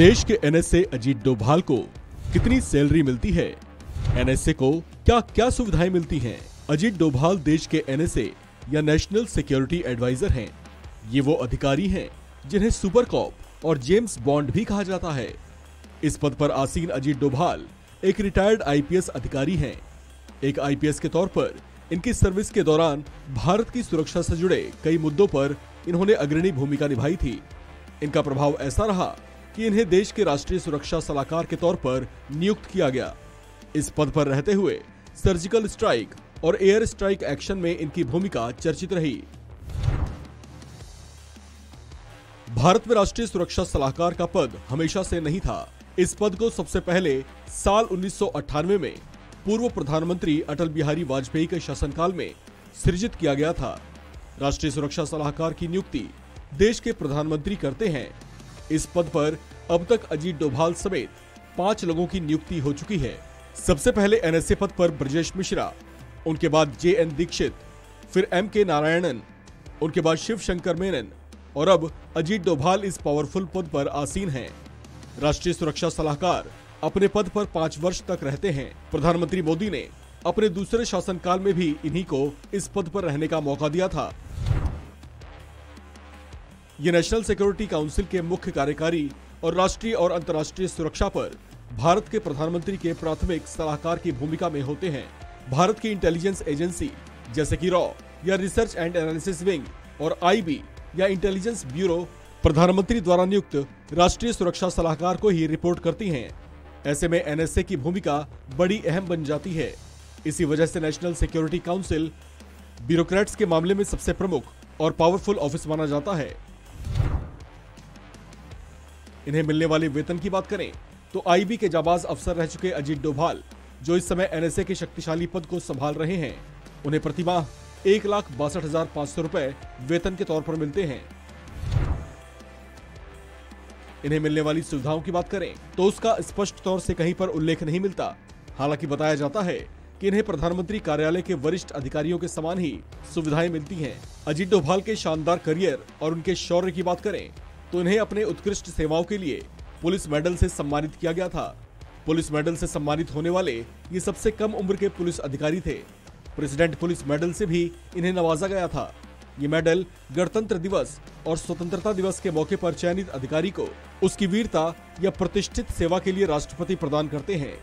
देश के एनएसए अजीत डोभाल को कितनी सैलरी मिलती है? एनएसए को क्या क्या सुविधाएँ मिलती हैं? अजीत डोभाल देश के एनएसए या नेशनल सिक्योरिटी एडवाइजर हैं। ये वो अधिकारी हैं जिन्हें सुपर कॉप और जेम्स बॉन्ड भी कहा जाता है। इस पद पर आसीन अजीत डोभाल एक रिटायर्ड आईपीएस अधिकारी हैं। एक आईपीएस के तौर पर इनकी सर्विस के दौरान भारत की सुरक्षा से जुड़े कई मुद्दों पर इन्होंने अग्रणी भूमिका निभाई थी। इनका प्रभाव ऐसा रहा कि इन्हें देश के राष्ट्रीय सुरक्षा सलाहकार के तौर पर नियुक्त किया गया। इस पद पर रहते हुए सर्जिकल स्ट्राइक और एयर स्ट्राइक एक्शन में इनकी भूमिका चर्चित रही। भारत में राष्ट्रीय सुरक्षा सलाहकार का पद हमेशा से नहीं था। इस पद को सबसे पहले साल उन्नीस सौ अट्ठानवे में पूर्व प्रधानमंत्री अटल बिहारी वाजपेयी के शासनकाल में सृजित किया गया था। राष्ट्रीय सुरक्षा सलाहकार की नियुक्ति देश के प्रधानमंत्री करते हैं इस पद पर अब तक अजीत डोभाल समेत पाँच लोगों की नियुक्ति हो चुकी है। सबसे पहले एनएसए पद पर ब्रजेश मिश्रा, उनके बाद जे एन दीक्षित, फिर एम के नारायणन, उनके बाद शिव शंकर मेनन और अब अजीत डोभाल इस पावरफुल पद पर आसीन हैं। राष्ट्रीय सुरक्षा सलाहकार अपने पद पर पाँच वर्ष तक रहते हैं। प्रधानमंत्री मोदी ने अपने दूसरे शासनकाल में भी इन्हीं को इस पद पर रहने का मौका दिया था। ये नेशनल सिक्योरिटी काउंसिल के मुख्य कार्यकारी और राष्ट्रीय और अंतर्राष्ट्रीय सुरक्षा पर भारत के प्रधानमंत्री के प्राथमिक सलाहकार की भूमिका में होते हैं। भारत की इंटेलिजेंस एजेंसी जैसे कि रॉ, या रिसर्च एंड एनालिसिस विंग और आईबी या इंटेलिजेंस ब्यूरो प्रधानमंत्री द्वारा नियुक्त राष्ट्रीय सुरक्षा सलाहकार को ही रिपोर्ट करती हैं। ऐसे में एनएसए की भूमिका बड़ी अहम बन जाती है। इसी वजह से नेशनल सिक्योरिटी काउंसिल ब्यूरोक्रेट्स के मामले में सबसे प्रमुख और पावरफुल ऑफ़िस माना जाता है। इन्हें मिलने वाले वेतन की बात करें तो आईबी के जाबाज अफसर रह चुके अजीत डोभाल, जो इस समय एनएसए के शक्तिशाली पद को संभाल रहे हैं। उन्हें प्रतिमाह एक लाख बासठ हज़ार पाँच सौ रुपए वेतन के तौर पर मिलते हैं। इन्हें मिलने वाली सुविधाओं की बात करें तो उसका स्पष्ट तौर से कहीं पर उल्लेख नहीं मिलता। हालाँकि बताया जाता है कि इन्हें प्रधानमंत्री कार्यालय के वरिष्ठ अधिकारियों के समान ही सुविधाएँ मिलती हैं। अजीत डोभाल के शानदार करियर और उनके शौर्य की बात करें तो इन्हें अपने उत्कृष्ट सेवाओं के लिए पुलिस मेडल से सम्मानित किया गया था। पुलिस मेडल से सम्मानित होने वाले ये सबसे कम उम्र के पुलिस अधिकारी थे। प्रेसिडेंट पुलिस मेडल से भी इन्हें नवाजा गया था। ये मेडल गणतंत्र दिवस और स्वतंत्रता दिवस के मौके पर चयनित अधिकारी को उसकी वीरता या प्रतिष्ठित सेवा के लिए राष्ट्रपति प्रदान करते हैं।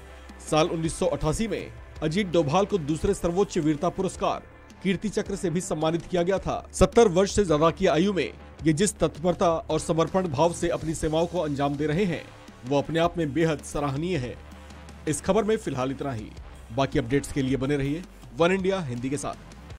साल 1988 में अजीत डोभाल को दूसरे सर्वोच्च वीरता पुरस्कार कीर्ति चक्र से भी सम्मानित किया गया था। सत्तर वर्ष से ज़्यादा की आयु में ये जिस तत्परता और समर्पण भाव से अपनी सेवाओं को अंजाम दे रहे हैं, वो अपने आप में बेहद सराहनीय है। इस खबर में फ़िलहाल इतना ही। बाकी अपडेट्स के लिए बने रहिए वन इंडिया हिंदी के साथ।